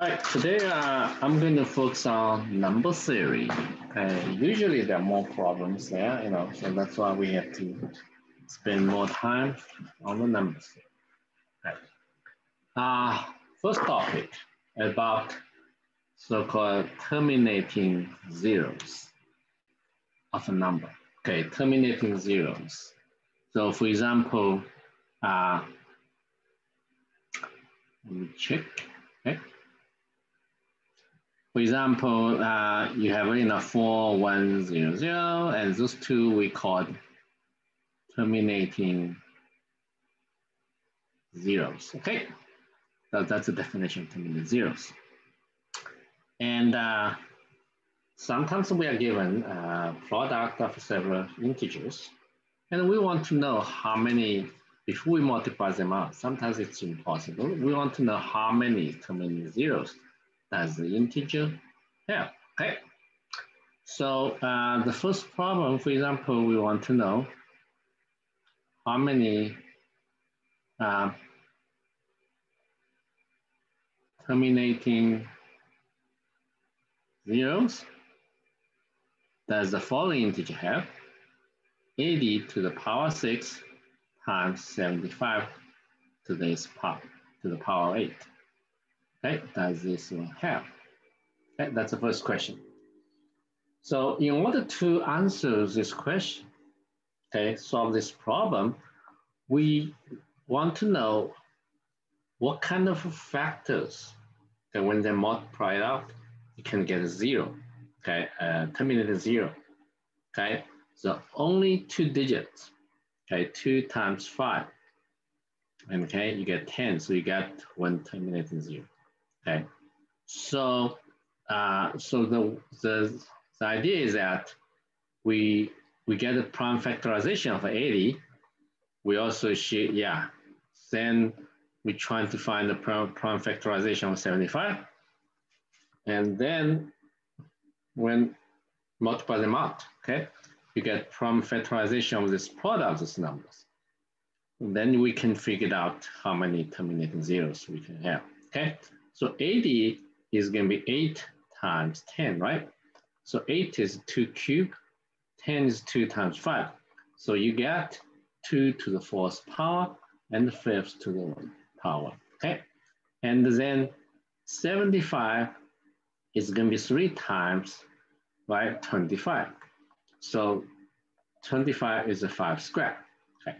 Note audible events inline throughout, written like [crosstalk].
All right, today uh, I'm going to focus on number theory. And usually there are more problems there, you know, so that's why we have to spend more time on the numbers. Right. Uh, first topic about so-called terminating zeros of a number. Okay, terminating zeros. So for example, uh, let me check. For example, uh, you have you know four one zero zero, and those two we call terminating zeros. Okay, so that's the definition of terminating zeros. And uh, sometimes we are given a product of several integers, and we want to know how many if we multiply them out, sometimes it's impossible. We want to know how many terminating zeros does the integer Yeah, okay? So uh, the first problem, for example, we want to know how many uh, terminating zeros does the following integer have? 80 to the power 6 times 75 to this power, to the power 8. Okay, does this one have? Okay, that's the first question. So in order to answer this question, okay, solve this problem, we want to know what kind of factors that when they multiply out, you can get a zero, okay, uh, zero, okay? So only two digits okay, two times five, okay, you get 10, so you get one terminating zero, okay. So, uh, so the, the, the idea is that we, we get a prime factorization of 80, we also should, yeah, then we're trying to find the prime, prime factorization of 75, and then when multiply them out, okay? you get prime factorization of this product of these numbers. And then we can figure out how many terminating zeros we can have, okay? So 80 is gonna be eight times 10, right? So eight is two cubed, 10 is two times five. So you get two to the fourth power and the fifth to the one power, okay? And then 75 is gonna be three times, right, 25. So 25 is a five square. Okay.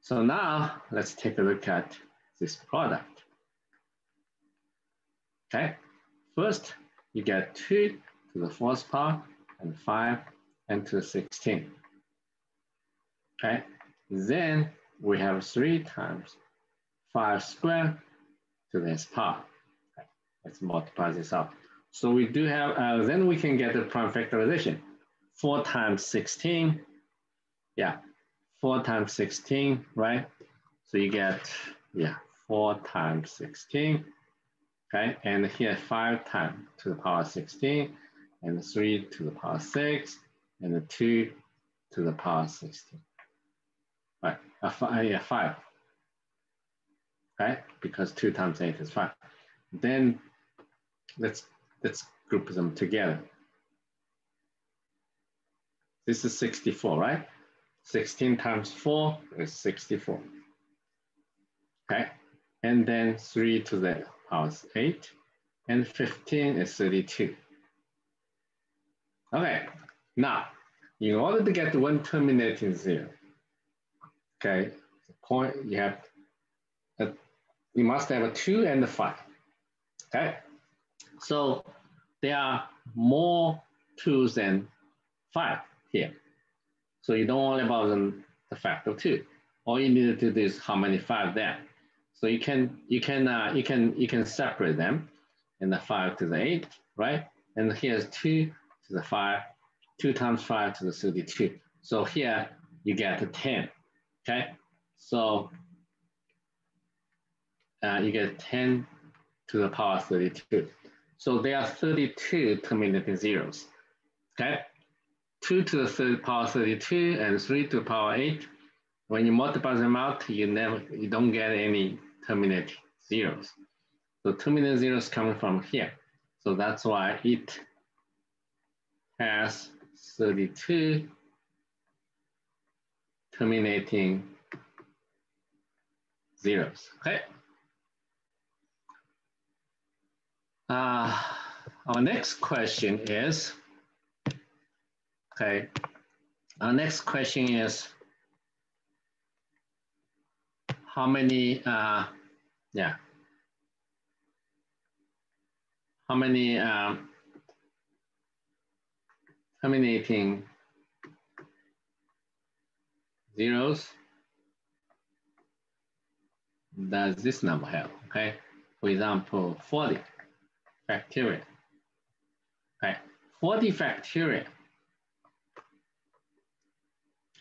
So now let's take a look at this product. Okay. First, you get two to the fourth power and five and to the 16. Okay. Then we have three times five square to this power. Okay. Let's multiply this out. So we do have, uh, then we can get the prime factorization. 4 times 16, yeah, 4 times 16, right? So you get, yeah, 4 times 16, okay? And here 5 times to the power 16, and 3 to the power 6, and the 2 to the power 16. Right, uh, five, yeah, 5, okay? Because 2 times 8 is 5. Then let's, let's group them together. This is 64, right? 16 times 4 is 64. Okay, and then 3 to the power 8, and 15 is 32. Okay, now, in order to get the one terminating zero, okay, the point you have, a, you must have a 2 and a 5. Okay, so there are more 2s than 5 here. So you don't worry about the, factor two. All you need to do is how many five there. So you can you can uh, you can you can separate them in the five to the eight, right? And here's two to the five, two times five to the 32. So here you get a 10, okay? So uh, you get 10 to the power 32. So there are 32 terminating zeros, okay? 2 to the third power 32 and 3 to the power 8. When you multiply them out, you never you don't get any terminating zeros. So terminal zeros coming from here. So that's why it has 32 terminating zeros, okay? Uh, our next question is, okay, our next question is, how many, uh, yeah, how many um, terminating zeros does this number have, okay? For example, 40 factorial, okay? 40 factorial,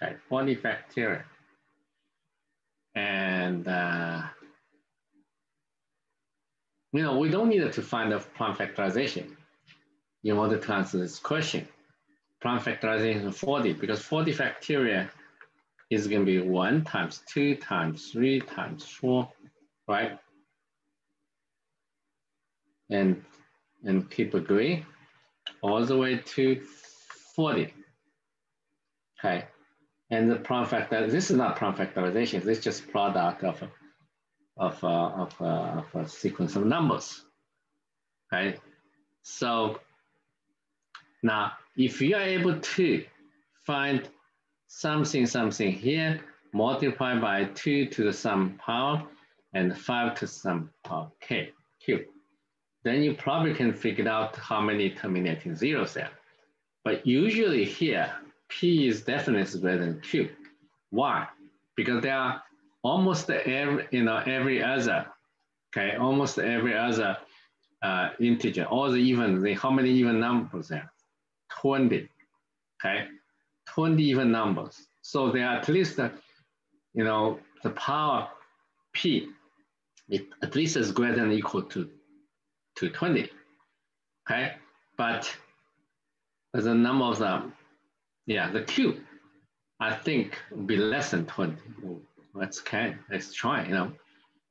okay, 40 factorial. And, uh, you know, we don't need to find a prime factorization in order to answer this question. Prime factorization 40 because 40 factorial is going to be 1 times 2 times 3 times 4, right? And, and keep agree all the way to 40. Okay. And the prime factor, this is not prime factorization, this is just product of, of, uh, of, uh, of a sequence of numbers. Okay. So now, if you are able to find something, something here, multiply by 2 to the some power and 5 to some power k, q. Then you probably can figure out how many terminating zeros there. But usually here, p is definitely greater than q. Why? Because there are almost every, you know, every other, okay, almost every other uh, integer, all the even, the, how many even numbers there? 20, okay? 20 even numbers. So they are at least, uh, you know, the power p, it at least is greater than equal to, to 20, okay? But the number of them, yeah, the q, I think will be less than 20. Let's, okay, let's try, you know.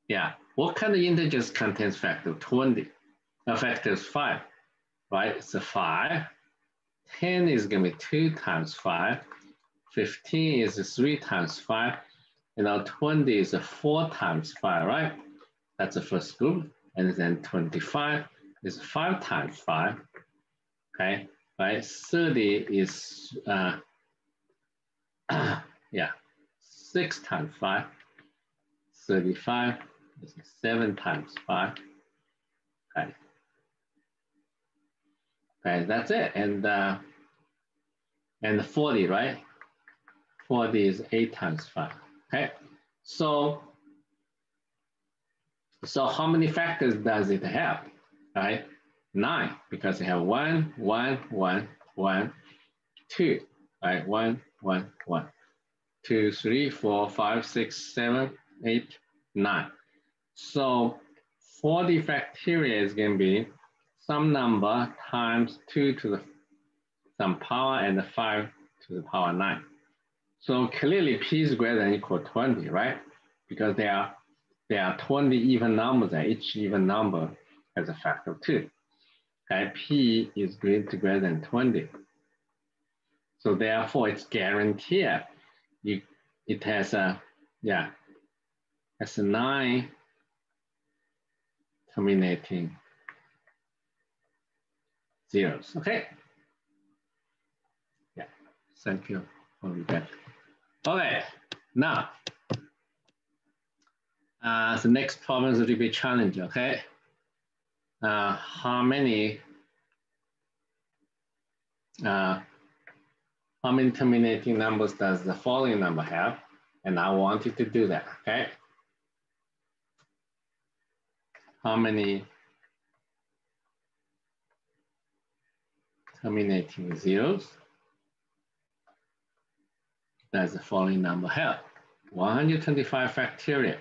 Yeah, what kind of integers contains factor 20? A factor is five, right? It's a five 10 is going to be 2 times 5. 15 is 3 times 5. And now 20 is a 4 times 5, right? That's the first group. And then 25 is 5 times 5. Okay, right? 30 is, uh, [coughs] yeah, 6 times 5. 35 this is 7 times 5. Okay. Okay, that's it. And uh, and 40, right? 40 is 8 times 5. Okay, so so how many factors does it have? Right? Nine, because it have one, one, one, one, two, right? One, one, one, two, three, four, five, six, seven, eight, nine. So 40 factorial is going to be some number times 2 to the some power and 5 to the power 9. So clearly p is greater than equal to 20, right? Because there are, there are 20 even numbers and each even number has a factor of 2. Okay, p is greater, greater than 20. So therefore it's guaranteed you, it has a, yeah, has a 9 terminating zeros, okay? Yeah, thank you. For that. Okay, now, uh, the next problem is a little bit challenging, okay? Uh, how many, uh, how many terminating numbers does the following number have? And I want you to do that, okay? How many terminating zeros. does the following number have? 125 factorial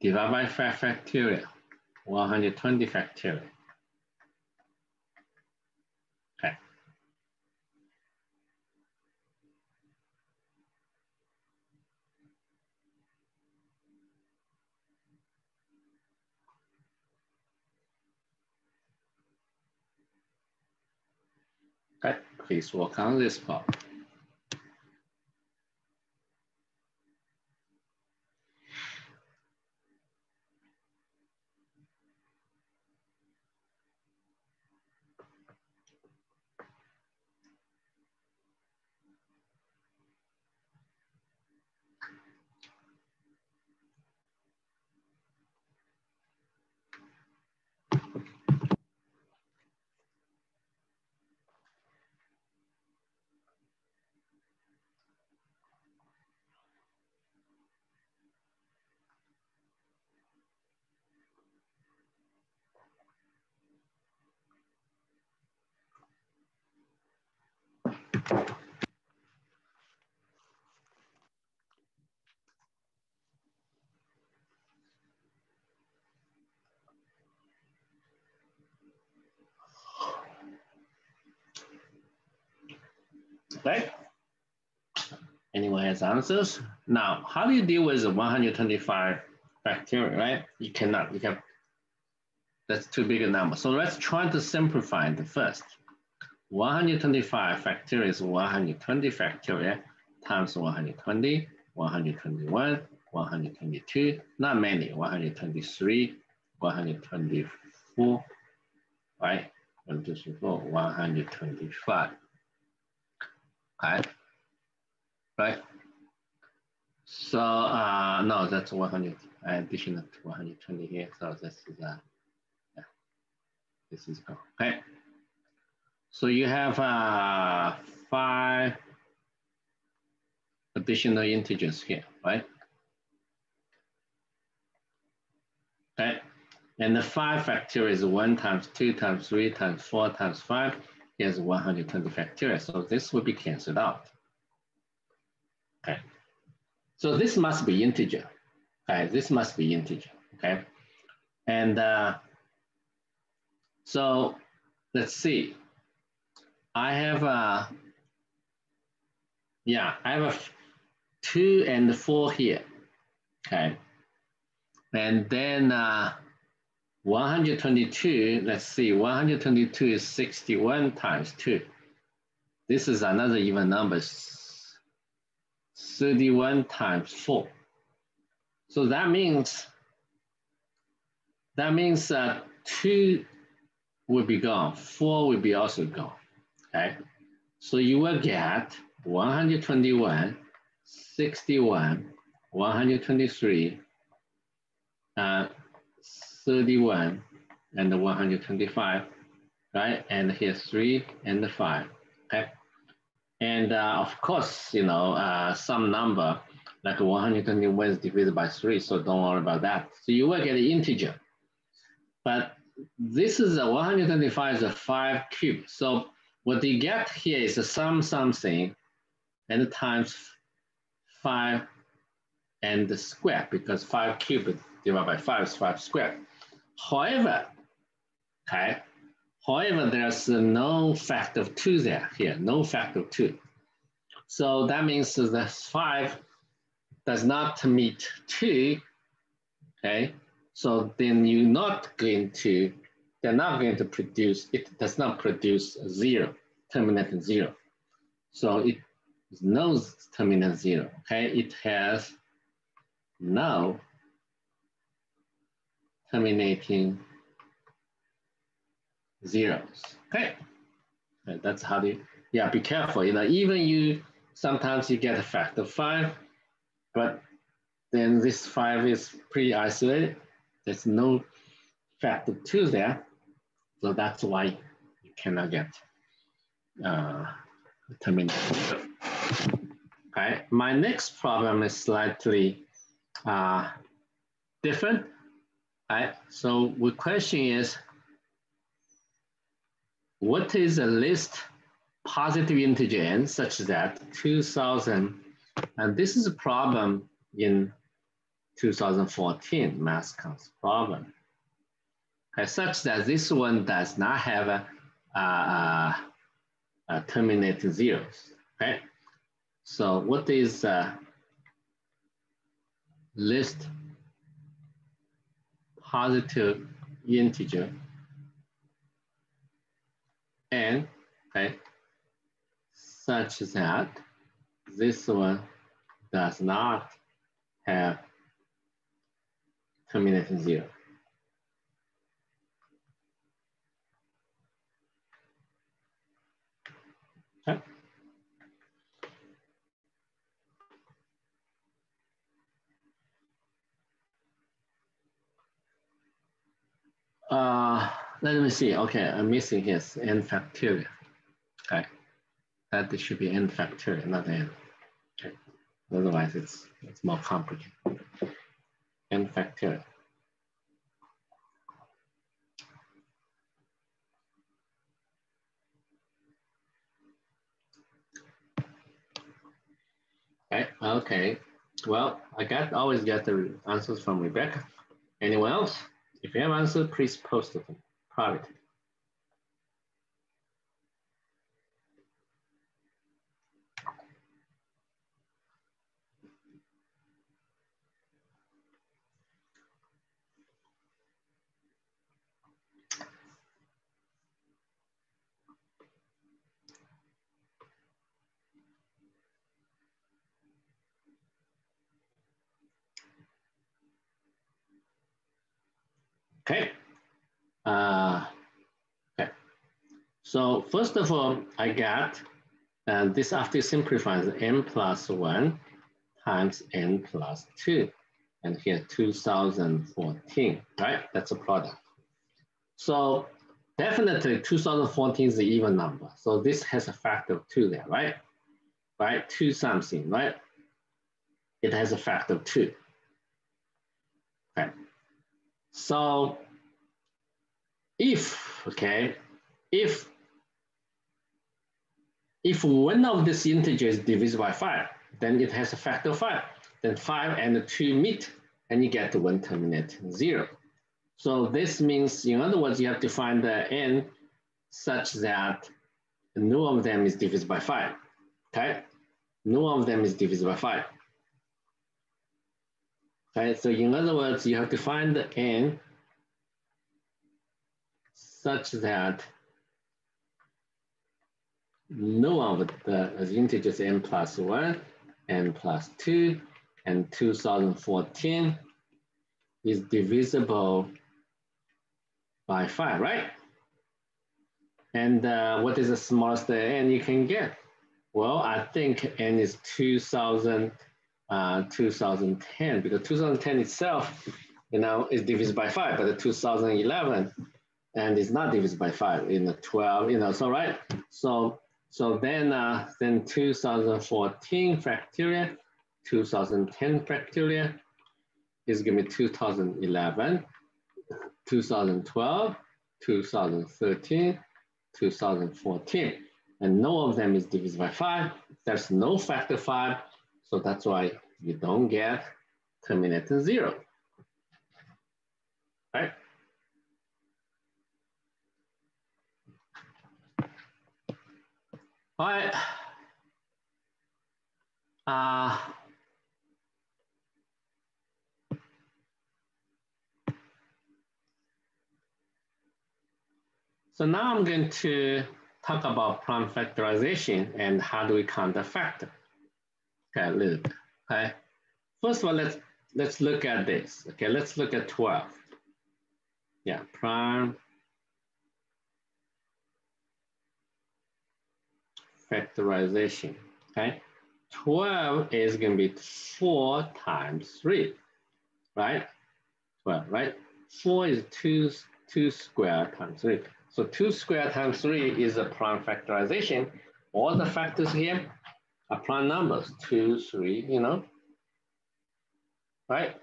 divided by 5 factorial, 120 factorial. Okay, please on this part. Okay. Anyone has answers? Now, how do you deal with 125 factorial, right? You cannot, you can, that's too big a number. So let's try to simplify it first. 125 factorial is 120 factorial times 120, 121, 122, not many, 123, 124, right? 124, 125 right? Right? So, uh, no, that's 100, additional to 120 here. So this is, uh, yeah, this is okay? So you have uh, five additional integers here, right? Okay, and the five factorial is one times two times three times four times five is 120 factorial. So this will be canceled out. Okay. So this must be integer. Okay, this must be integer. Okay. And uh, so let's see. I have a, yeah, I have a two and four here. Okay. And then uh, 122, let's see, 122 is 61 times 2. This is another even number, 31 times 4. So that means, that means that 2 will be gone, 4 will be also gone, okay? So you will get 121, 61, 123, uh, 31 and 125, right? And here's three and five, okay? And uh, of course, you know, uh, some number like 121 is divided by three, so don't worry about that. So you will get an integer. But this is a 125 is a five cube. So what you get here is a sum something and times five and the square because five cubed divided by five is five squared. However, okay, however, there's no factor of two there here, no factor of two. So that means that five does not meet two, okay? So then you're not going to, they're not going to produce, it does not produce zero, terminate zero. So it knows terminate zero, okay? It has no terminating zeros. Okay, and that's how you, yeah, be careful. You know, even you, sometimes you get a factor five, but then this five is pretty isolated. There's no factor two there. So that's why you cannot get uh, terminating. Okay, my next problem is slightly uh, different. Right, so the question is, what is the least positive integer n such that 2000, and this is a problem in 2014 MATHCOUNTS problem, okay, such that this one does not have a, a, a terminate zeros, okay? So what is uh, least positive integer n, okay, such that this one does not have terminating zero. Uh, let me see. Okay, I'm missing here n factorial. Okay, that should be n factorial, not n. Okay, otherwise it's it's more complicated. n factorial. Okay, okay. Well, I got always get the answers from Rebecca. Anyone else? If you have answer, please post them privately. Okay. Uh, okay. So first of all, I got uh, this after simplifies n plus 1 times n plus 2. And here 2014, right? That's a product. So definitely 2014 is the even number. So this has a factor of 2 there, right? Right? 2 something, right? It has a factor of 2. Okay. So if, okay, if, if one of these integers is divisible by five, then it has a factor of five. Then five and two meet and you get one terminate zero. So this means, in other words, you have to find the n such that none of them is divisible by five, okay? None of them is divisible by five. Okay, so in other words, you have to find the n such that no of the integers n plus 1, n plus 2, and 2014 is divisible by 5, right? And uh, what is the smallest n you can get? Well, I think n is 2000 uh, 2010 because 2010 itself, you know, is divisible by five, but the 2011 and it's not divisible by five in the 12, you know, so right. So so then uh, then 2014 factorial, 2010 factorial is gonna be 2011, 2012, 2013, 2014. And no of them is divisible by five. There's no factor five so that's why you don't get terminating zero, right? All right. Uh, so now I'm going to talk about prime factorization and how do we count the factor. Okay, look, okay. First of all, let's, let's look at this. Okay, let's look at 12. Yeah, prime factorization, okay? 12 is gonna be four times three, right? 12, right? Four is two, two square times three. So two square times three is a prime factorization. All the factors here are prime numbers, two, three, you know, right?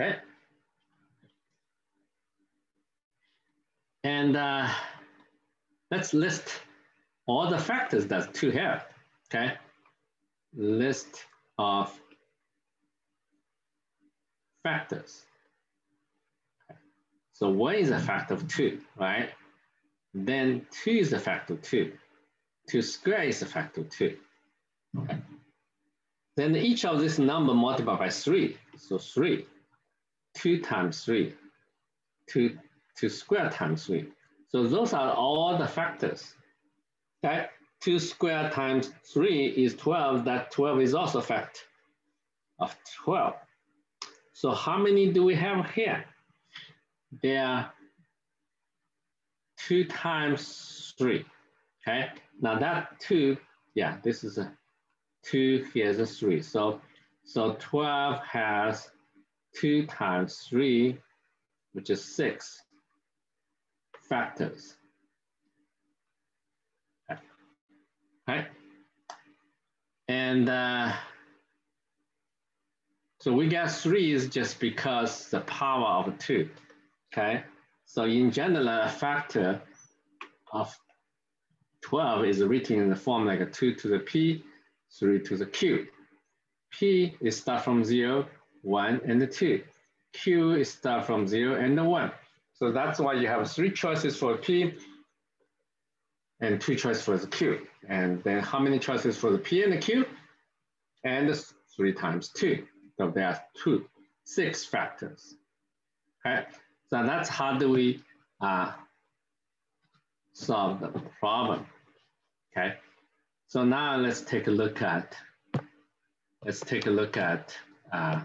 Okay. And uh, let's list all the factors that two have, okay? List of factors. So one is a factor of two, right? Then two is a factor of two. Two squared is a factor of two. Okay. Then each of this number multiplied by three. So three, two times three 2, 2 square times 3. So those are all the factors. Okay, 2 square times 3 is 12. That 12 is also a factor of 12. So how many do we have here? There are 2 times 3. Okay, now that 2, yeah, this is a 2, here's a 3. So, so 12 has 2 times 3, which is 6 factors. Okay. And uh, so we get 3 is just because the power of 2. Okay. So in general, a factor of 12 is written in the form like a 2 to the p, 3 to the q. p is start from 0, 1, and 2. q is start from 0 and 1. So that's why you have three choices for p and two choices for the q. And then how many choices for the p and the q? And three times two. So there are two, six factors. Okay, so that's how do we uh, solve the problem. Okay, so now let's take a look at, let's take a look at, uh,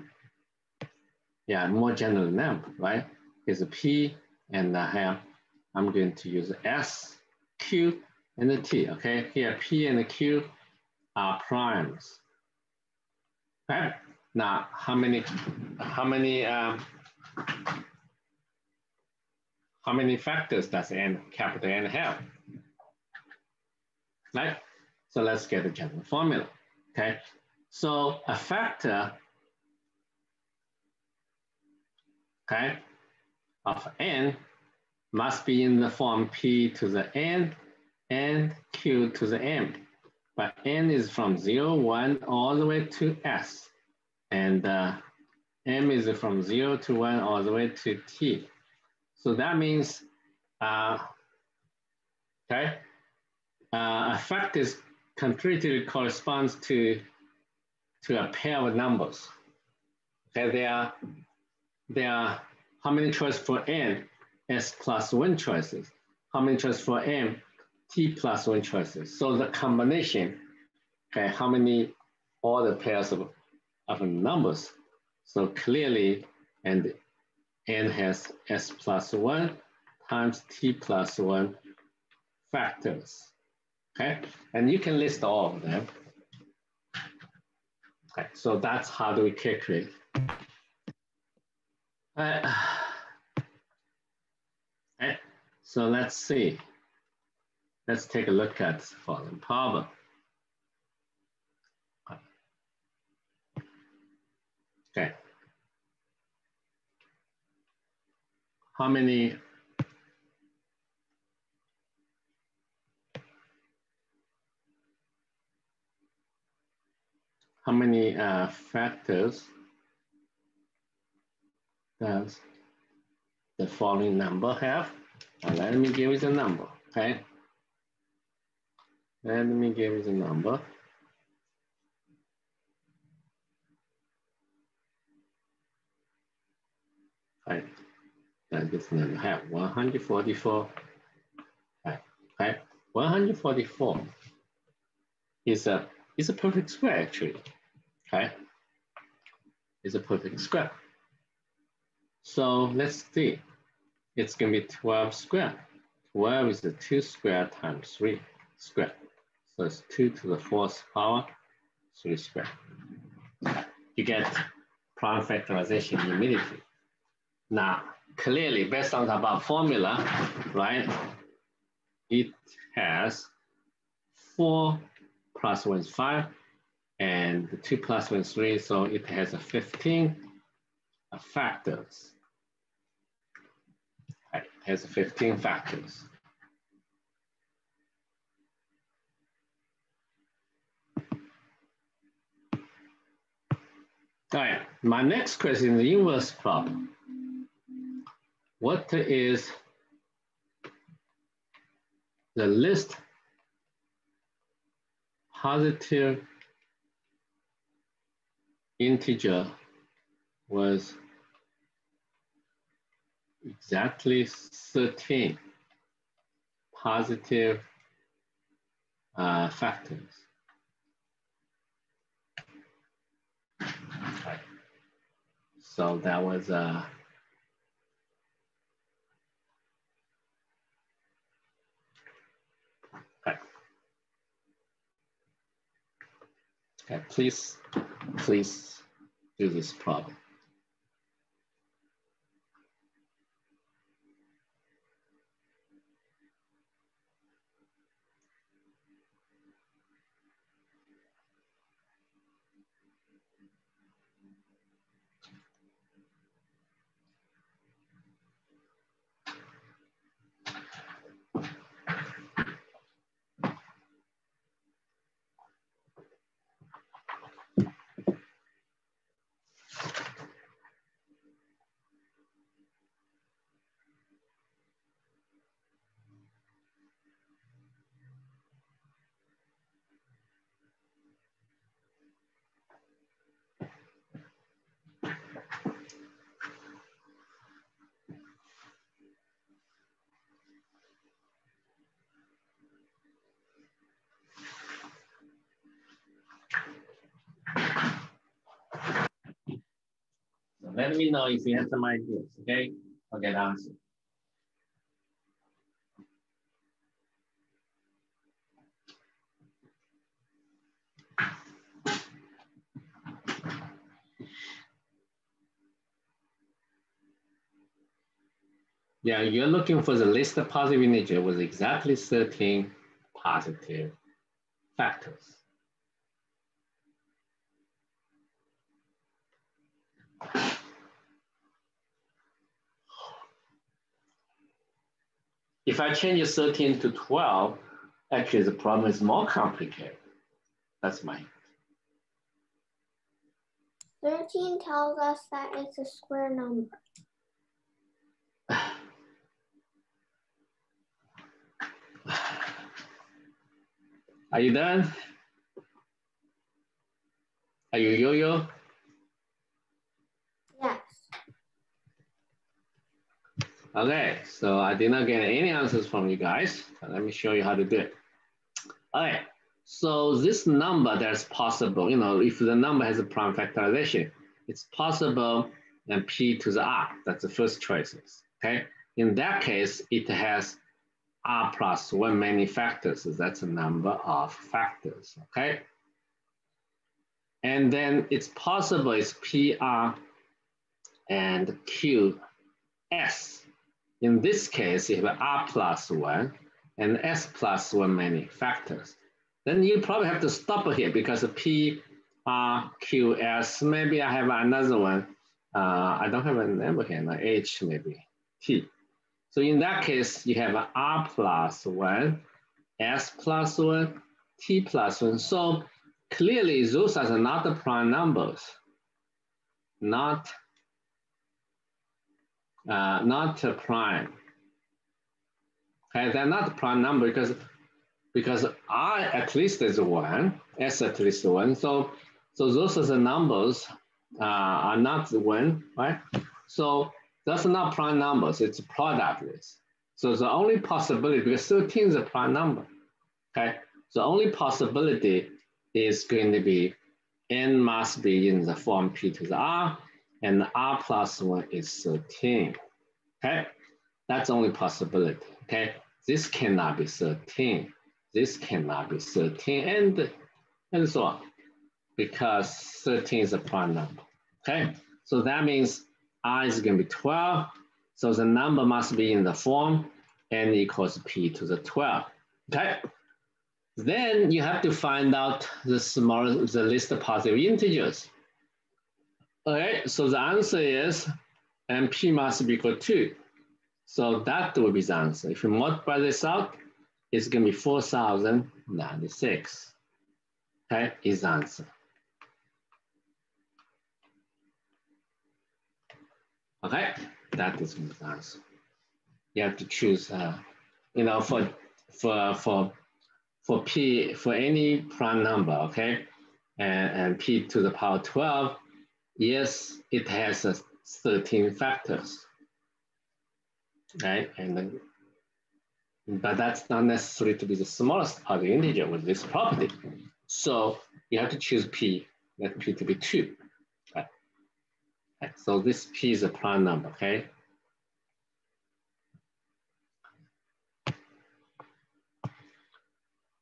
yeah, more general number, right? Is a P and I have, I'm going to use S, Q, and the T, okay? Here, P and Q are primes. Okay, now how many, how many, um, how many factors does N, capital N have? Right? So let's get the general formula, okay? So a factor, okay, of N must be in the form P to the N and Q to the M. But N is from zero, one, all the way to S. And uh, M is from zero to one, all the way to T. So that means, uh, okay, uh, a fact is completely corresponds to, to a pair of numbers. Okay, they are, they are how many choices for n? S plus one choices. How many choices for m? T plus one choices. So the combination, okay, how many, all the pairs of, of numbers. So clearly, and n has s plus one times t plus one factors. Okay, and you can list all of them. Okay, so that's how do we calculate. Uh, okay, so let's see. Let's take a look at the following problem. Okay. How many how many uh, factors does the following number have? Let me give you the number, okay? Let me give you the number. Right, that this number have 144. Right, right, 144 is a is a perfect square actually. Okay, it's a perfect square. So let's see. It's going to be 12 squared. 12 is the 2 squared times 3 squared. So it's 2 to the fourth power, 3 squared. You get prime factorization immediately. Now, clearly, based on the above formula, right, it has 4 plus 1 is 5, and 2 plus 1 is 3, so it has a 15 factors has 15 factors. All right, my next question is the inverse problem. What is the list positive integer was exactly 13 positive uh, factors. So that was uh, okay. Okay, please, please do this problem. Let me know if you have some ideas, okay? I'll get answer. Yeah, you're looking for the list of positive integer with exactly 13 positive factors. If I change 13 to 12, actually the problem is more complicated. That's my 13 tells us that it's a square number. Are you done? Are you yo-yo? Okay, so I did not get any answers from you guys. Let me show you how to do it. All right, so this number that's possible, you know, if the number has a prime factorization, it's possible and p to the r, that's the first choices, okay? In that case, it has r plus one many factors, so that's a number of factors, okay? And then it's possible it's pr and qs, in this case, you have R plus one and S plus one many factors. Then you probably have to stop here because P, R, Q, S, maybe I have another one. Uh, I don't have a number here, like H maybe, T. So in that case, you have R plus one, S plus one, T plus one. So clearly those are not the prime numbers, not uh, not prime. Okay, they're not prime number because because I at least is one, S at least one. So so those are the numbers uh, are not the one, right? So that's not prime numbers, it's productless. So the only possibility, because 13 is a prime number, okay? The only possibility is going to be n must be in the form p to the r, and r plus one is 13, okay? That's only possibility, okay? This cannot be 13. This cannot be 13, and, and so on, because 13 is a prime number, okay? So that means r is gonna be 12, so the number must be in the form n equals p to the 12, okay? Then you have to find out the small, the list of positive integers. Okay, so the answer is MP must be equal to. So that will be the answer. If you multiply this out, it's going to be 4,096. Okay, is the answer. Okay, that is the answer. You have to choose, uh, you know, for for for for p for any prime number, okay, and, and p to the power 12, yes, it has a 13 factors. right? And then, but that's not necessary to be the smallest the integer with this property. So you have to choose p, let p to be two. Right? right? So this p is a prime number, okay?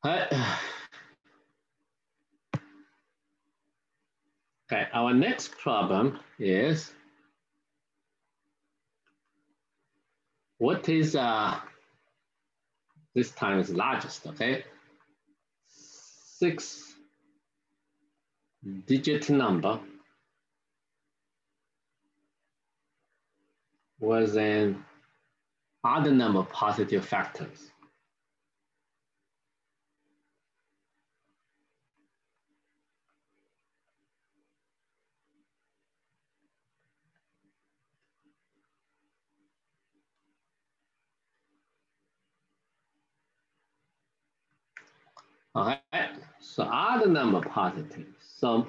Right. Okay, our next problem is what is uh, this time is largest, okay? Six digit number was an odd number positive factors. All right, so odd number positive. So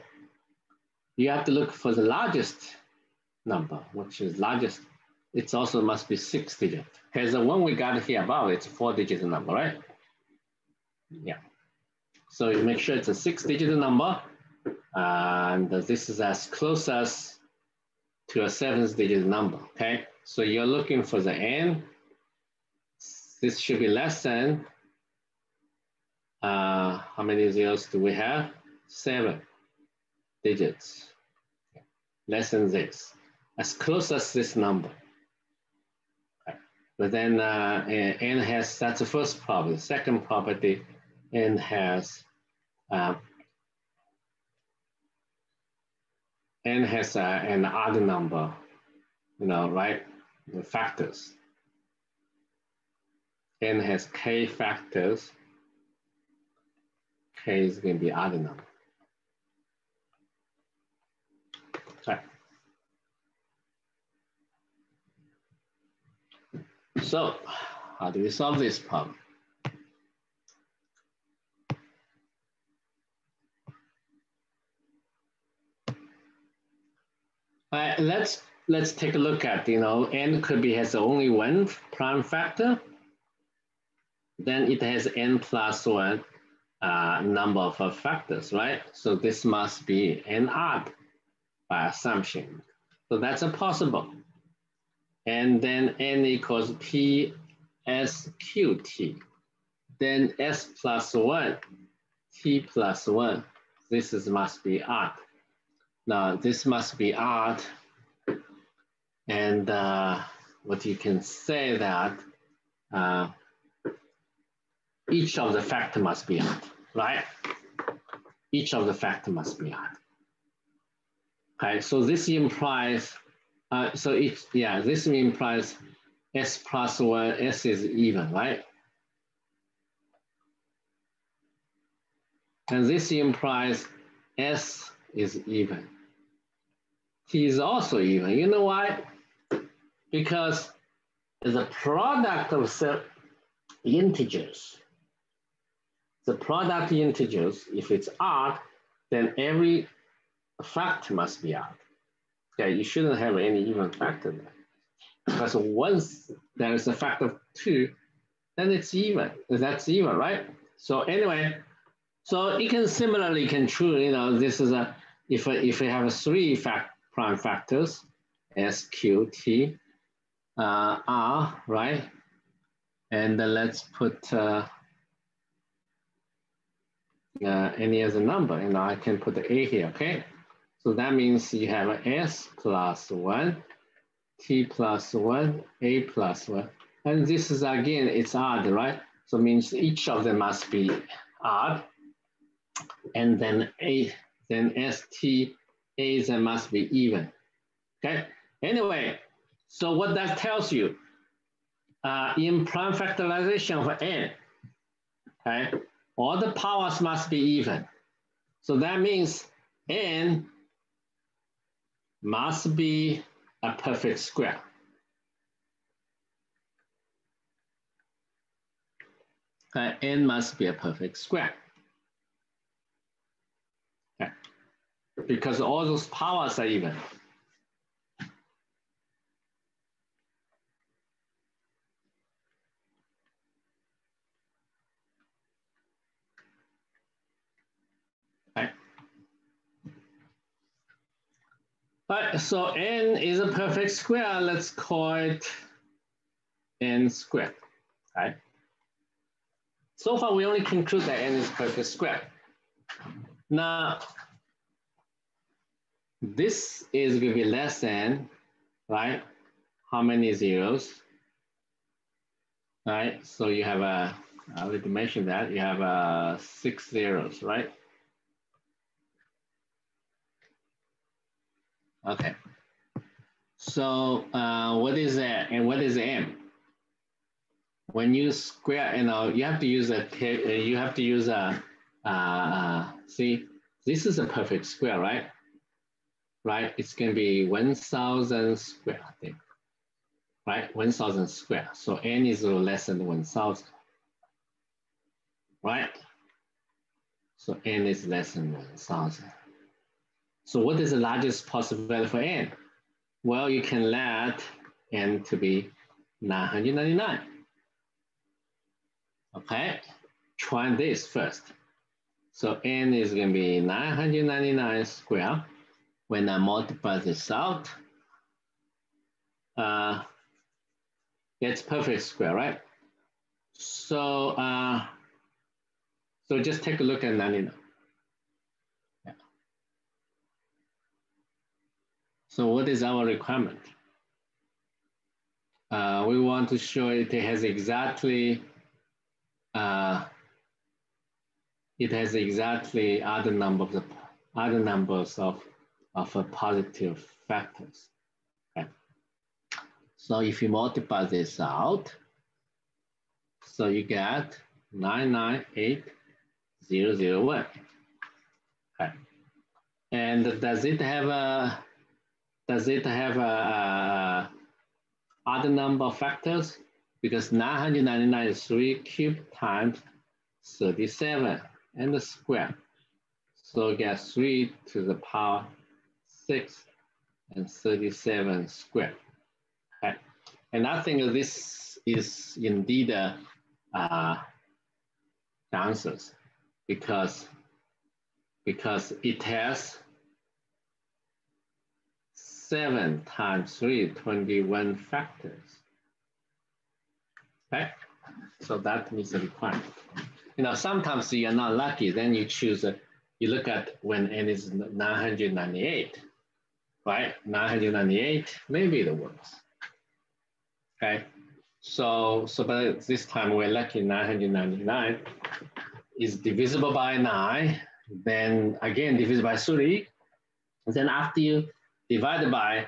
you have to look for the largest number, which is largest. It's also must be six digit. Because the one we got here above, it's four digit number, right? Yeah. So you make sure it's a six digit number. And this is as close as to a seven digit number, okay? So you're looking for the n. This should be less than uh, how many zeros do we have? Seven digits, less than this, as close as this number. But then uh, n has, that's the first property. Second property, n has, uh, n has uh, an odd number, you know, right? The factors. n has k factors k is going to be odd number. Okay. So how do we solve this problem? Right, let's let's take a look at you know n could be has only one prime factor. Then it has n plus one uh, number of factors, right? So this must be an odd by assumption. So that's a possible. And then n equals p s q t. Then s plus one, t plus one. This is must be odd. Now this must be odd. And uh, what you can say that uh, each of the factor must be odd, right? Each of the factor must be odd. Okay, so this implies, uh, so it, yeah, this implies s plus one, s is even, right? And this implies s is even. T is also even. You know why? Because the product of integers the product integers, if it's odd, then every fact must be odd. Okay, you shouldn't have any even factor there. Because once there is a factor of two, then it's even. That's even, right? So anyway, so it can similarly can true, you know, this is a, if, if we have three fact, prime factors, S, Q, T, uh, R, right? And let's put uh, uh, any other number, and I can put the A here, okay? So that means you have S plus one, T plus one, A plus one. And this is again, it's odd, right? So means each of them must be odd. And then A, then ST, A then must be even, okay? Anyway, so what that tells you, uh, in prime factorization for N, okay? All the powers must be even. So that means n must be a perfect square. Okay, n must be a perfect square. Okay. Because all those powers are even. Right, so n is a perfect square. Let's call it n squared, right? So far, we only conclude that n is perfect square. Now, this is going to be less than, right? How many zeros? Right, so you have a, I already mentioned that, you have a six zeros, right? Okay. So uh, what is that and what is m? When you square, you know, you have to use a, you have to use a, uh, see, this is a perfect square, right? Right, it's gonna be 1,000 square, I think. Right, 1,000 square. So n is less than 1,000. Right? So n is less than 1,000. So what is the largest possible value for n? Well, you can let n to be 999. Okay, try this first. So n is going to be 999 square. When I multiply this out, uh, it's perfect square, right? So, uh, so just take a look at 99. So what is our requirement? Uh, we want to show it has exactly uh, it has exactly other numbers of the other numbers of of positive factors. Okay. So if you multiply this out, so you get 998001. Okay. And does it have a does it have a, a other number of factors? Because 999 is 3 cubed times 37 and the square. So get 3 to the power 6 and 37 squared. Okay. And I think this is indeed uh, uh, the answers because, because it has 7 times 3, 21 factors. Okay, so that meets the requirement. You know, sometimes you're not lucky, then you choose, a, you look at when n is 998, right? 998, maybe it works. Okay, so, so but this time we're lucky 999 is divisible by 9, then again divisible by 3. Then after you divide by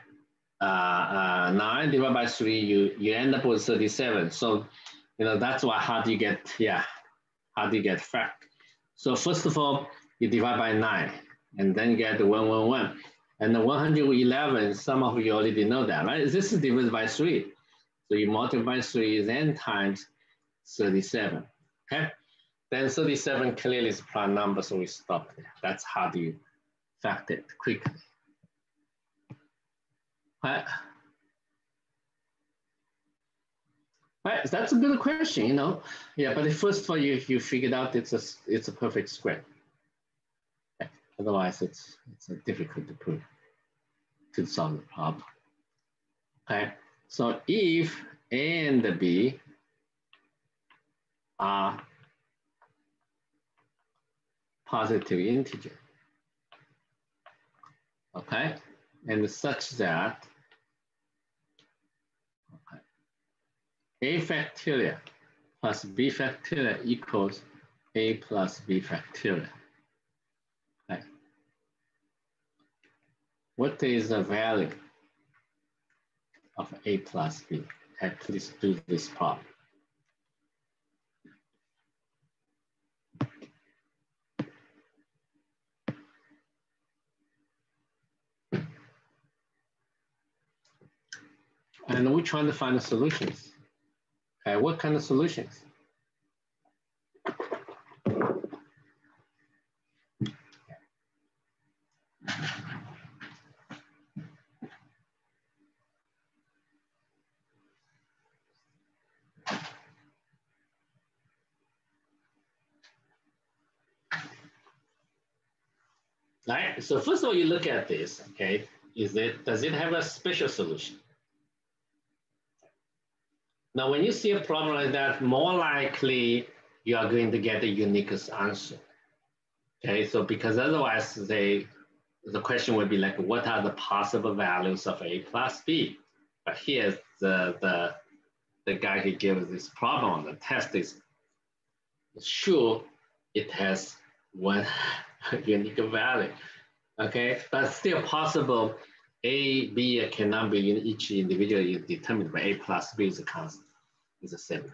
uh, uh, 9 divided by 3, you, you end up with 37. So, you know, that's why how do you get, yeah, how do you get fact? So first of all, you divide by 9 and then get the 111. And the 111, some of you already know that, right? This is divided by 3. So you multiply 3 then times 37, okay? Then 37 clearly is prime number, so we stop there. That's how do you fact it quickly. Right. Right, that's a good question, you know. Yeah, but first all, you you figured out it's a it's a perfect square. Otherwise, it's it's difficult to prove to solve the problem. Okay, so if A and B are positive integer, okay, and such that okay, a factorial plus b factorial equals a plus b factorial. Okay. What is the value of a plus b? At least do this part. And we're trying to find the solutions. Okay, what kind of solutions? Right, so first of all, you look at this, okay? is it, does it have a special solution? Now, when you see a problem like that, more likely you are going to get a unique answer. Okay, so because otherwise they, the question would be like, what are the possible values of A plus B? But here, the, the, the guy who gives this problem the test is sure it has one [laughs] unique value. Okay, but still possible A, B cannot be in each individual is determined by A plus B is a constant, is the same.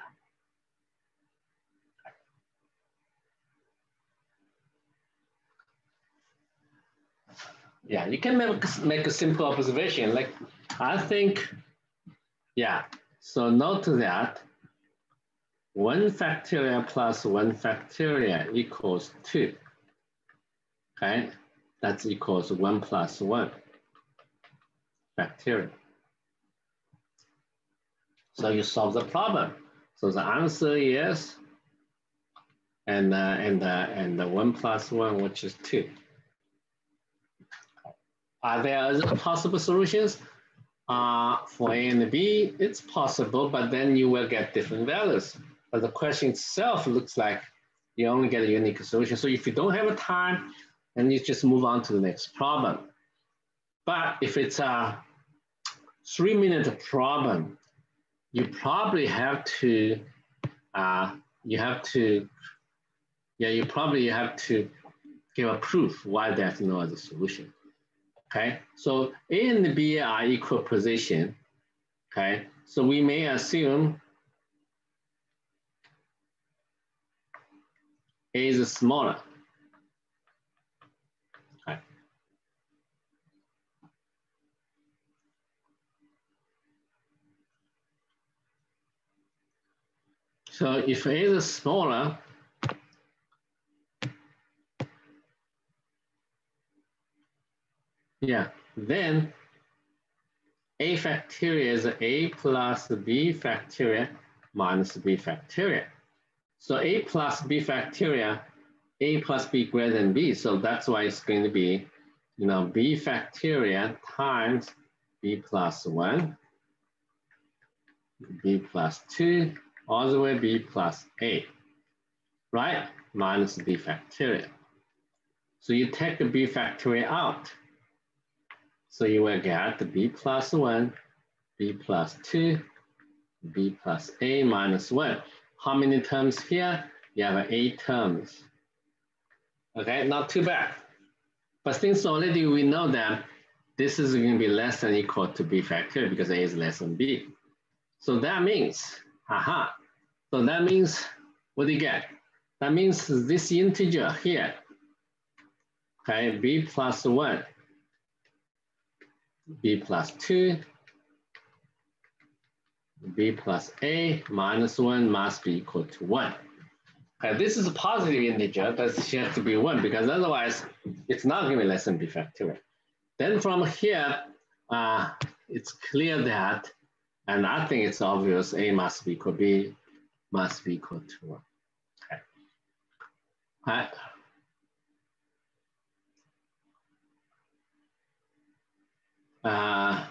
Yeah, you can make, make a simple observation. Like, I think, yeah, so note that 1 factorial plus 1 factorial equals 2. Okay, that's equals 1 plus 1 factorial. So you solve the problem. So the answer is, and, uh, and, uh, and the 1 plus 1, which is 2. Are there other possible solutions? Uh, for A and B, it's possible, but then you will get different values. But the question itself looks like you only get a unique solution. So if you don't have a time, then you just move on to the next problem. But if it's a three minute problem, you probably have to, uh, you have to, yeah, you probably have to give a proof why there's no other solution. Okay, so A and B are equal position. Okay, so we may assume A is smaller. So if A is smaller, Yeah, then a factorial is a plus b factorial minus b factorial. So a plus b factorial, a plus b greater than b. So that's why it's going to be, you know, b factorial times b plus one, b plus two, all the way b plus a, right? Minus b factorial. So you take the b factorial out. So you will get the b plus 1, b plus 2, b plus a minus 1. How many terms here? You have eight terms. Okay, not too bad. But since already we know that this is going to be less than equal to b factorial because a is less than b. So that means, aha, so that means, what do you get? That means this integer here, okay, b plus 1 b plus 2, b plus a minus 1 must be equal to 1. Okay, this is a positive integer, but it has to be 1 because otherwise it's not going to be less than b factorial. Then from here, uh, it's clear that, and I think it's obvious, a must be equal b must be equal to 1. Okay. Right. Uh,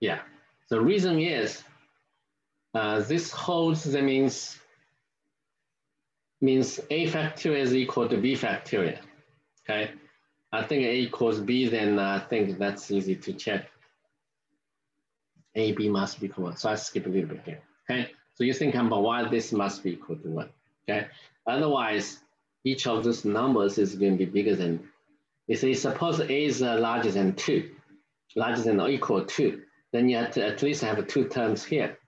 yeah, the reason is uh, this holds that means means a factorial is equal to b factorial. Okay, I think a equals b, then I think that's easy to check. A b must be equal. So I skip a little bit here. Okay, so you think about why this must be equal to one. Okay, otherwise each of those numbers is going to be bigger than. You see, suppose a is uh, larger than two larger than or equal to, then you have to at least have two terms here.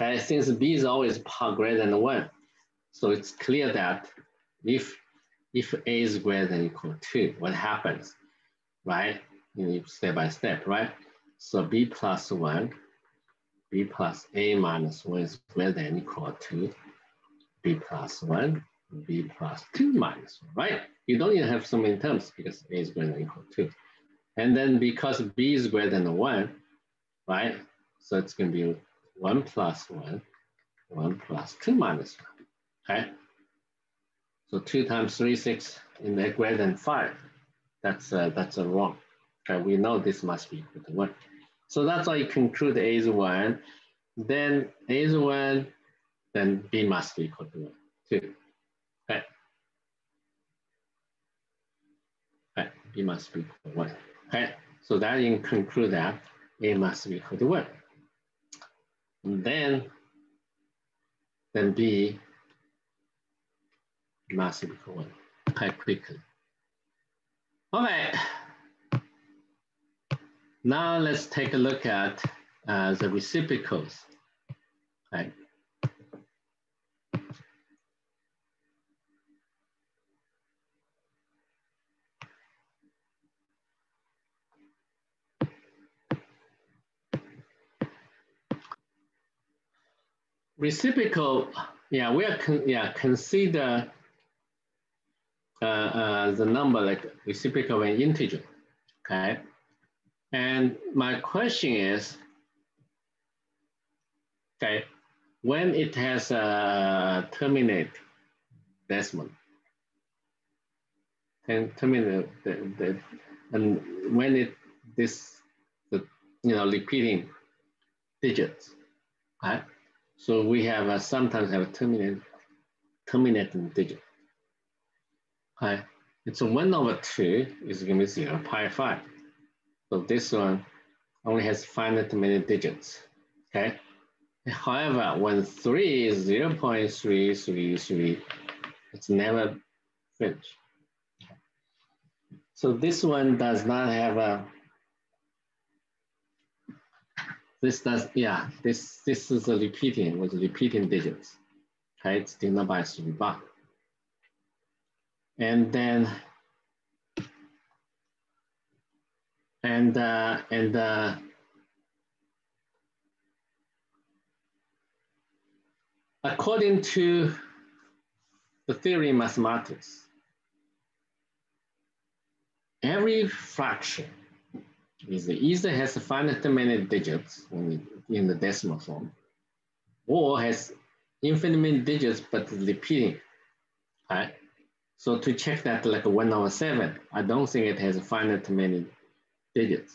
Okay, since b is always greater than one, so it's clear that if if a is greater than equal to, 2, what happens, right? You step by step, right? So b plus one, b plus a minus one is greater than equal to b plus one, b plus two minus one, right? You don't even have so many terms because a is greater than equal to. And then because b is greater than 1, right? So it's going to be 1 plus 1, 1 plus 2 minus 1, okay? So 2 times 3, 6, in the greater than 5. That's, uh, that's a wrong, Okay, we know this must be equal to one. So that's why you conclude A is one, then A is one, then B must be equal to one, two. Okay. Okay, B must be equal to one. Okay, so that you conclude that A must be equal to one. And then, then B must be equal to one, quite quickly. Okay. Now let's take a look at uh, the reciprocals. Right. Reciprocal, yeah, we are con yeah consider uh, uh, the number like reciprocal and integer, okay? And my question is, okay, when it has a terminate decimal, and terminate the, the, and when it this the you know repeating digits, right? So we have a, sometimes have a terminate terminating digit. Okay, it's a one over two is going to be zero pi five. So this one only has finite many digits, okay? However, when three is 0 0.333, it's never finished. So this one does not have a, this does, yeah, this, this is a repeating with repeating digits. Okay, it's denoted by three bar. And then and uh, and uh, according to the theory mathematics, every fraction is either has a finite many digits in the decimal form, or has infinite many digits but repeating. Right? So to check that, like one over seven, I don't think it has a finite many digits.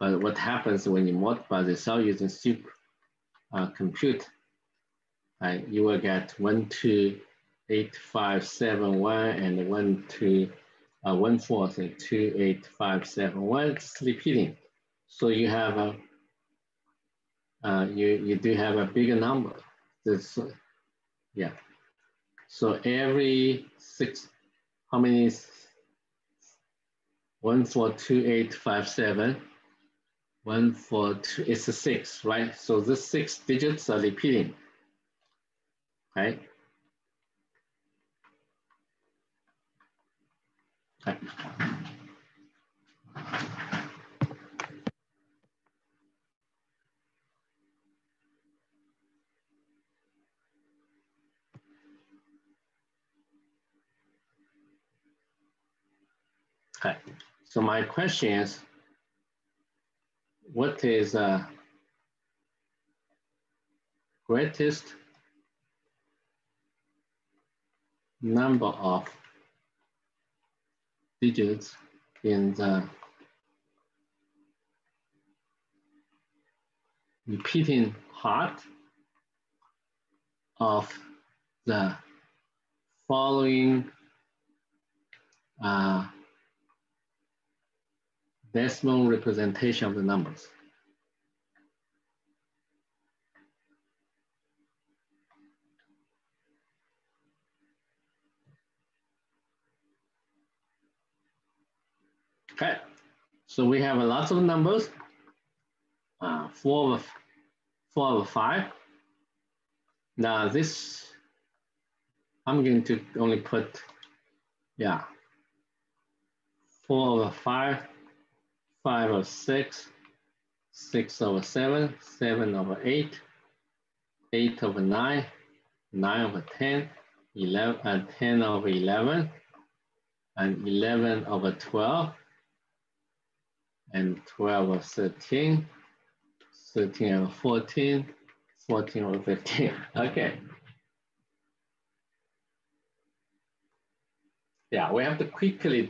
But what happens when you multiply the cell using super uh, compute, you will get one, two, eight, five, seven, one, and one, two, uh, one, four, so two, eight, five, seven, one, it's repeating. So you have a, uh, you, you do have a bigger number. This, yeah. So every six, how many one four two eight five seven. One four two, it's a six, right? So the six digits are repeating, right? Okay. Okay. So my question is, what is uh, greatest number of digits in the repeating part of the following uh, decimal representation of the numbers. Okay, so we have a lot of numbers, uh, four of four of five. Now this, I'm going to only put, yeah, four over five five over six, six over seven, seven over eight, eight over nine, nine over 10, 11, and uh, 10 over 11, and 11 over 12, and 12 over 13, 13 over 14, 14 over 15. Okay. Yeah, we have to quickly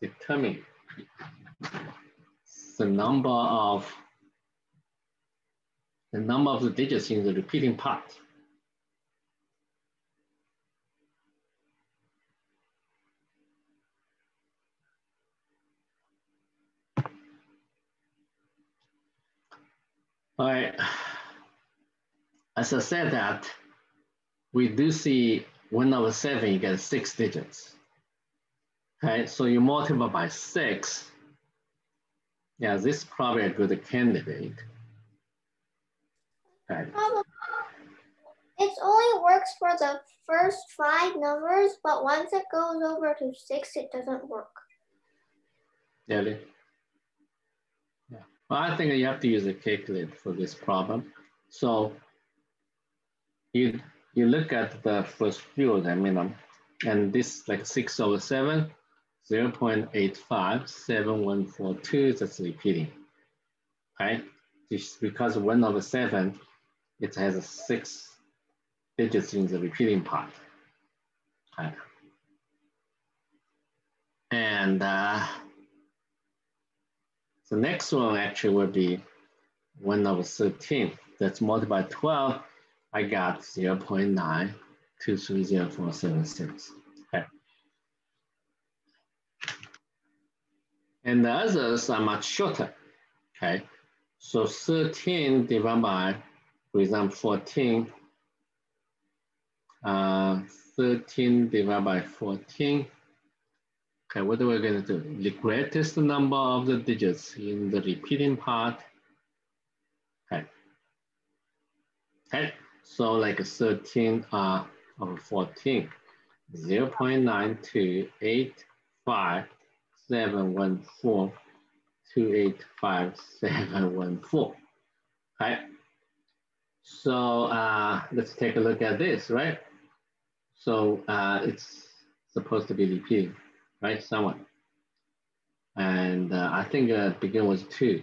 determine the number of the number of the digits in the repeating part. All right. As I said that, we do see one over seven, you get six digits. Okay, so you multiply by six. Yeah, this is probably a good candidate. It only works for the first five numbers, but once it goes over to six, it doesn't work. Really? Yeah. Well, I think you have to use a calculator for this problem. So you you look at the first few the minimum, and this like six over seven, 0 0.85, 7142, that's repeating, right? Just because one over seven, it has six digits in the repeating part. And uh, the next one actually would be 1 over 13. That's multiplied by 12. I got 0 0.9230476. Okay. And the others are much shorter. Okay. So 13 divided by, for example, 14. Uh, 13 divided by 14 Okay, what are we going to do? The greatest number of the digits in the repeating part. Okay. Okay, so like 13 uh, over 14, 0 0.9285714, 285714. Okay. So uh, let's take a look at this, right? So uh, it's supposed to be repeating right? Someone. And uh, I think uh, begin with two,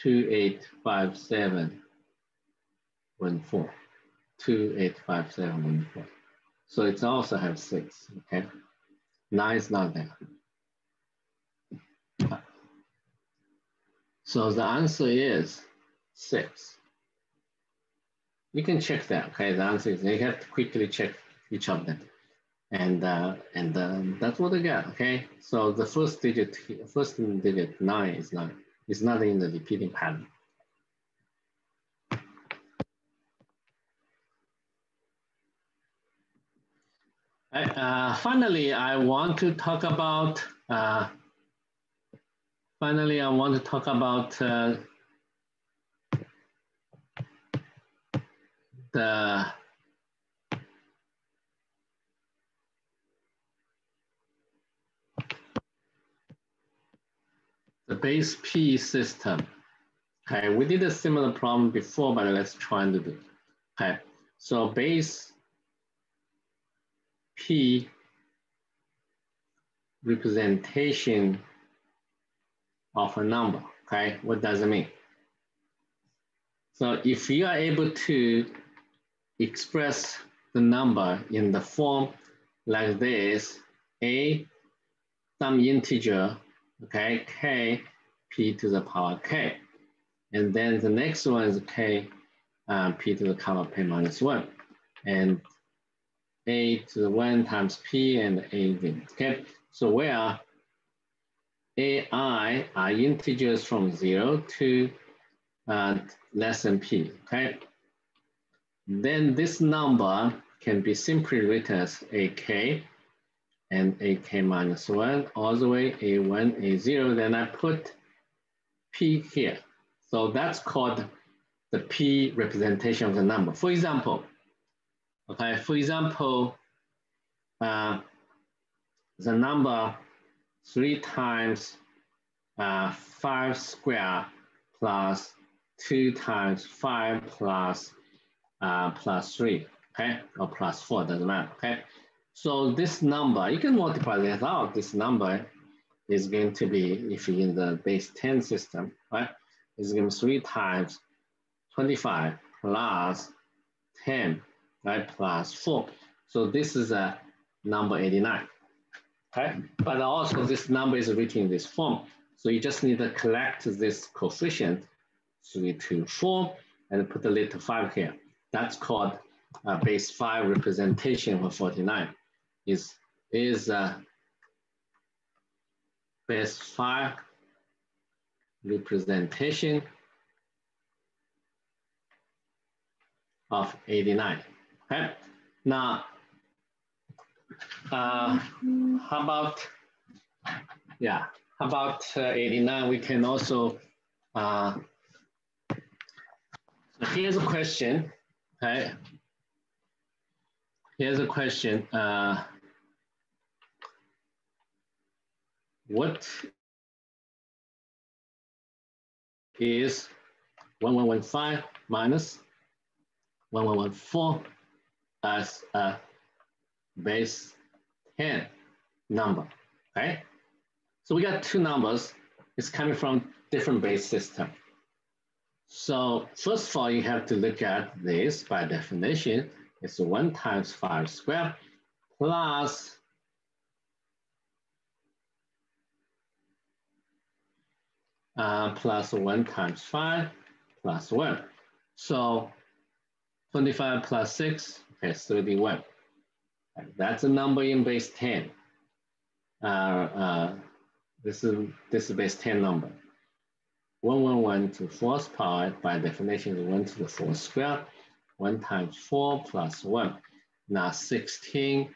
two, eight, five, seven, one, four, two, eight, five, seven, one, four. So it also has six, okay? Nine is not there. So the answer is six. You can check that, okay? The answer is, you have to quickly check each of them and uh, and uh, that's what I got. Okay, so the first digit, first digit nine is not is not in the repeating pattern. Uh, finally, I want to talk about. Finally, I want to talk about uh, the the base P system. Okay, we did a similar problem before, but let's try and do it. Okay, so base P representation of a number, okay? What does it mean? So if you are able to express the number in the form like this, A, some integer okay, k p to the power k. And then the next one is k uh, p to the power p minus 1. And a to the 1 times p and a. Okay, so where ai are integers from 0 to uh, less than p, okay? Then this number can be simply written as ak and ak minus 1 all the way a1, a0. Then I put p here. So that's called the p representation of the number. For example, okay, for example, uh, the number 3 times uh, 5 square plus 2 times 5 plus, uh, plus 3, okay, or plus 4, doesn't matter, okay? So this number, you can multiply that out. This number is going to be, if you're in the base 10 system, right? It's going to be three times 25 plus 10, right? Plus four. So this is a number 89, okay? But also this number is written in this form. So you just need to collect this coefficient, three, four, and put the little five here. That's called uh, base five representation for 49. Is, is uh, base five representation of 89. Okay, now, uh, how about, yeah, how about uh, 89? We can also, uh, so here's a question, okay? Here's a question. Uh, what is 1115 minus 1114 as a base 10 number, okay? So we got two numbers. It's coming from different base system. So first of all, you have to look at this by definition. It's one times five squared plus uh, plus one times five plus one. So 25 plus six, okay, 31. That's a number in base 10. Uh, uh, this is this is base 10 number. 111 to fourth power by definition is 1 to the fourth square. 1 times 4 plus 1. Now 16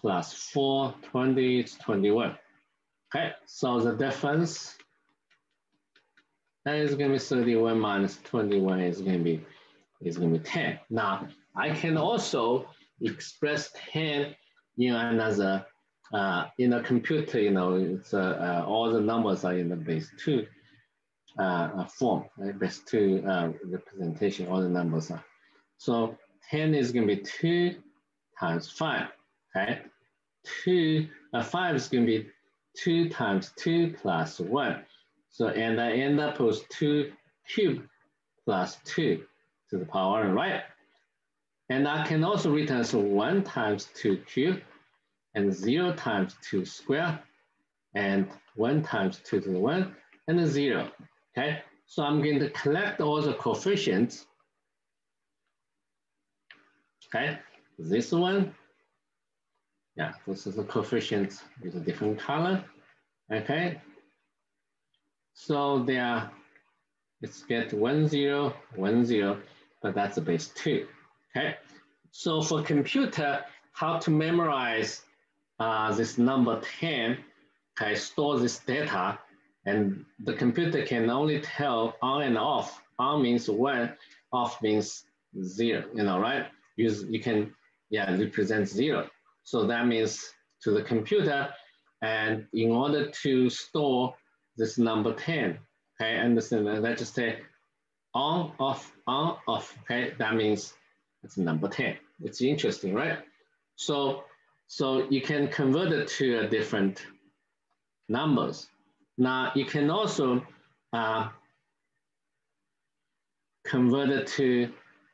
plus 4, 20 is 21. Okay, so the difference that is going to be 31 minus 21 is going to be is going to be 10. Now I can also express 10 in another uh, in a computer, you know, it's uh, uh, all the numbers are in the base two uh, uh, form, right? base two uh, representation, all the numbers are. So 10 is going to be two times five, okay? Two, five is going to be two times two plus one. So, and I end up with two cubed plus two to the power, right? And I can also written as one times two cubed and 0 times 2 square and 1 times 2 to the 1 and 0. Okay, so I'm going to collect all the coefficients. Okay, this one, yeah, this is the coefficient with a different color. Okay, so there, let's get 1, 0, 1, 0, but that's the base 2. Okay, so for computer, how to memorize uh, this number 10 can store this data and the computer can only tell on and off. On means one, off means zero, you know, right? You, you can, yeah, represent zero. So that means to the computer, and in order to store this number 10, okay, understand, let's just say on, off, on, off, okay, that means it's number 10. It's interesting, right? So so you can convert it to a different numbers. Now you can also uh, convert it to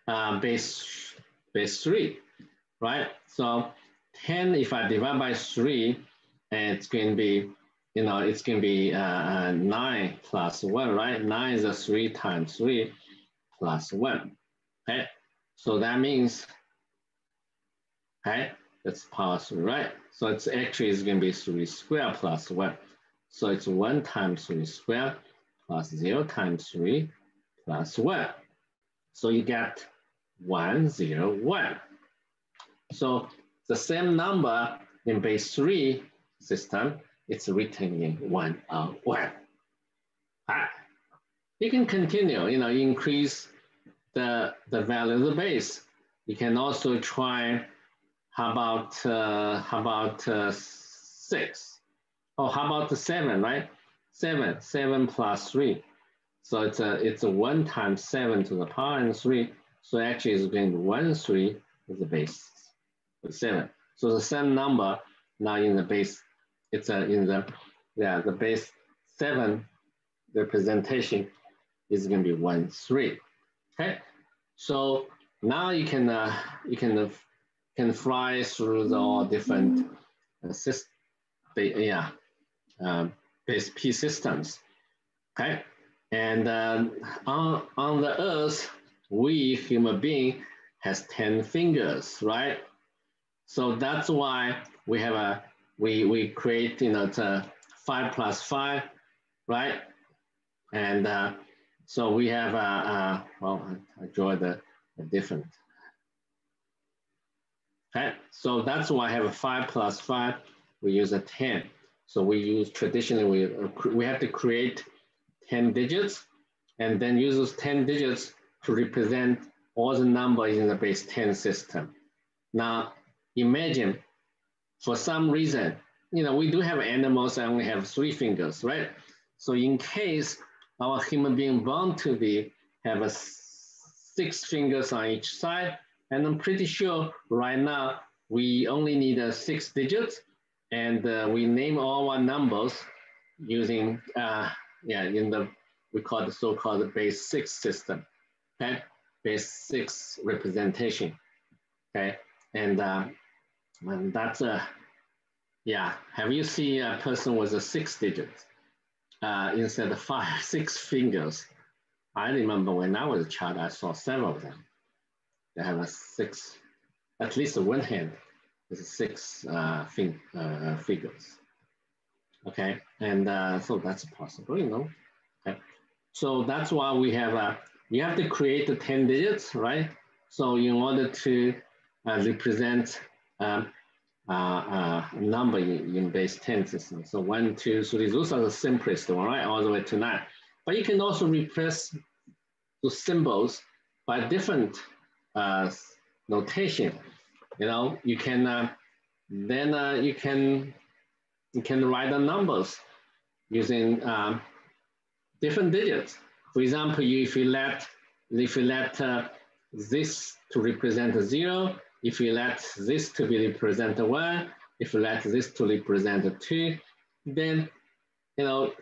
uh, base, base three, right? So 10, if I divide by three, it's going to be, you know, it's going to be uh, uh, nine plus one, right? Nine is a three times three plus one, okay? So that means, okay, that's power 3, right? So it's actually is going to be 3 squared plus 1. So it's 1 times 3 squared plus 0 times 3 plus 1. So you get 1, 0, 1. So the same number in base 3 system, it's written in 1 on 1. Ah, you can continue, you know, increase the, the value of the base. You can also try how about uh, how about uh, six? Oh, how about the seven, right? Seven, seven plus three. So it's a it's a one times seven to the power and three. So actually it's going to one three is the base the seven. So the same number now in the base, it's a in the yeah the base seven representation is going to be one three. Okay, so now you can uh, you can can fly through the all different uh, yeah, um, P systems. Okay, and um, on, on the earth, we human being has 10 fingers, right? So that's why we have a, we, we create, you know, five plus five, right? And uh, so we have, a, a well, I draw the, the different. Okay, so that's why I have a five plus five, we use a 10. So we use traditionally, we, uh, we have to create 10 digits and then use those 10 digits to represent all the numbers in the base 10 system. Now, imagine for some reason, you know, we do have animals and we have three fingers, right? So in case our human being born to be have a six fingers on each side, and I'm pretty sure right now we only need a six digits and uh, we name all our numbers using, uh, yeah, in the, we call the so-called base six system, okay? Base six representation, okay? And, uh, and that's, uh, yeah, have you seen a person with a six digits uh, instead of five, [laughs] six fingers? I remember when I was a child, I saw several of them. They have a six, at least one hand is six uh, uh, figures. Okay, and uh, so that's possible, you know. Okay, so that's why we have a, we have to create the 10 digits, right? So in order to uh, represent um, uh, uh, number in, in, base 10 system. So one, two, three, those are the simplest one, right? All the way to nine. But you can also replace the symbols by different uh, notation. You know, you can uh, then uh, you can you can write the numbers using um, different digits. For example, you, if you let if you let uh, this to represent a zero, if you let this to be represent one, if you let this to represent two, then you know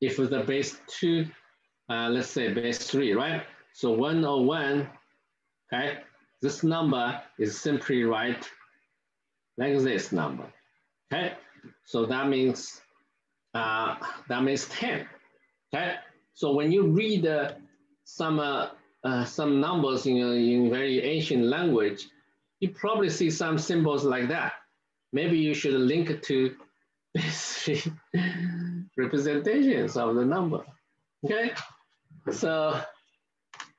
if the base two, uh, let's say base three, right? So 101, okay, this number is simply right like this number, okay? So that means, uh, that means 10, okay? So when you read uh, some, uh, uh, some numbers in, in very ancient language, you probably see some symbols like that. Maybe you should link it to [laughs] these representations of the number, okay? So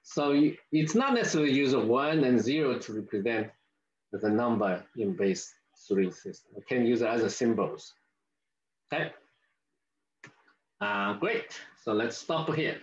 so it's not necessarily use a one and zero to represent the number in base three system. You can use it as a symbols. Okay. Uh, great. So let's stop here.